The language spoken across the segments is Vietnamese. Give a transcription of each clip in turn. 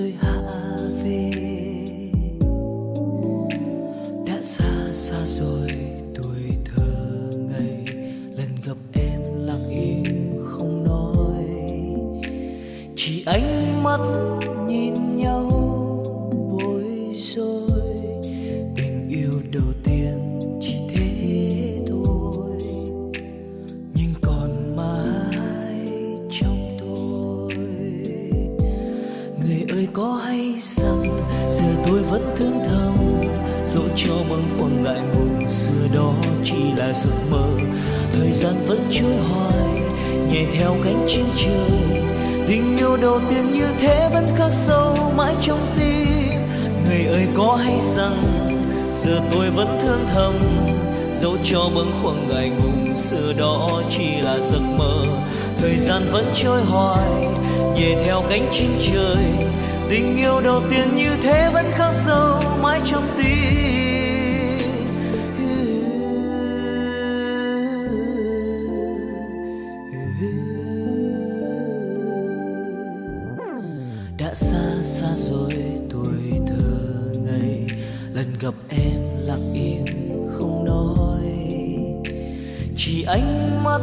rồi hạ có hay rằng giờ tôi vẫn thương thầm, dẫu cho bằng quăng ngại ngùng, xưa đó chỉ là giấc mơ. Thời gian vẫn trôi hoài, nhẹ theo cánh chim trời. Tình yêu đầu tiên như thế vẫn khắc sâu mãi trong tim. Người ơi, có hay rằng giờ tôi vẫn thương thầm, dẫu cho bâng khuâng ngại ngùng, xưa đó chỉ là giấc mơ. Thời gian vẫn trôi hoài, nhẹ theo cánh chim trời tình yêu đầu tiên như thế vẫn khắc sâu mãi trong tim. Đã xa xa rồi, tuổi thơ ngày lần gặp em lặng im không nói. Chỉ ánh mắt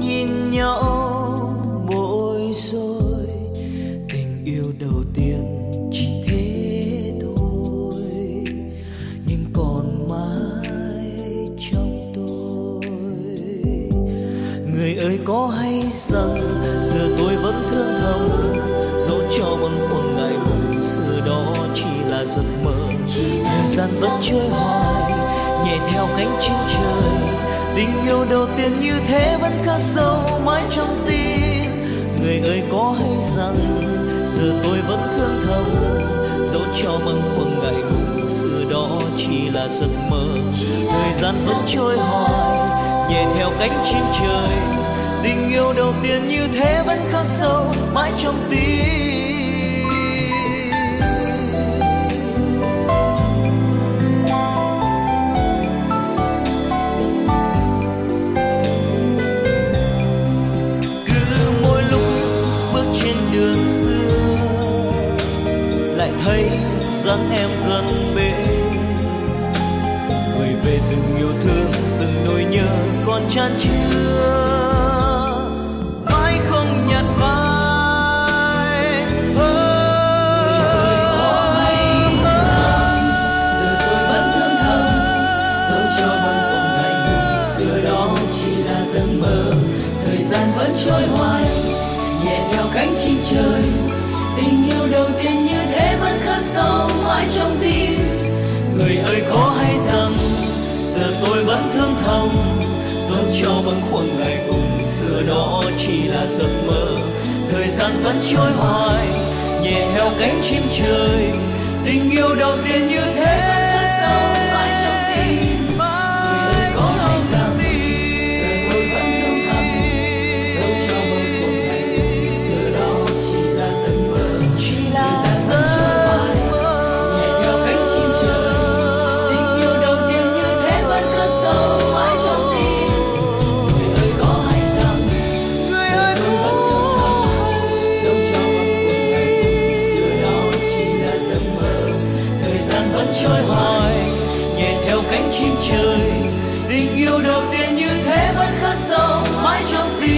nhìn còn mãi trong tôi. Người ơi có hay rằng giờ tôi vẫn thương thầm dẫu cho bâng khuâng ngại ngùng xưa đó chỉ là giấc mơ. Thời gian vẫn trôi hoài nhẹ theo cánh chim trời. Tình yêu đầu tiên như thế vẫn khắc sâu mãi trong tim. Người ơi có hay rằng giờ tôi vẫn thương thầm dẫu cho bâng khuâng ngại ngùng xưa đó là giấc mơ. Thời gian vẫn trôi hoài nhẹ theo cánh chim trời. Tình yêu đầu tiên như thế vẫn khắc sâu mãi trong tim. Cứ mỗi lúc bước trên đường xưa, lại thấy dáng em gần bên về từng yêu thương, từng nỗi nhớ còn chan chứa. Mãi không nhạt phai giờ tôi vẫn thương thầm cho ngày xưa đó chỉ là giấc mơ, thời gian vẫn trôi hoài. Nhẹ theo cánh chim trời, tình yêu đầu tiên như thế vẫn khắc sâu. Giấc mơ. Thời gian vẫn trôi hoài nhẹ theo cánh chim trời. Tình yêu đầu tiên như thế. sao cánh chim trời. Tình yêu đầu tiên như thế vẫn khắc sâu mãi trong tim.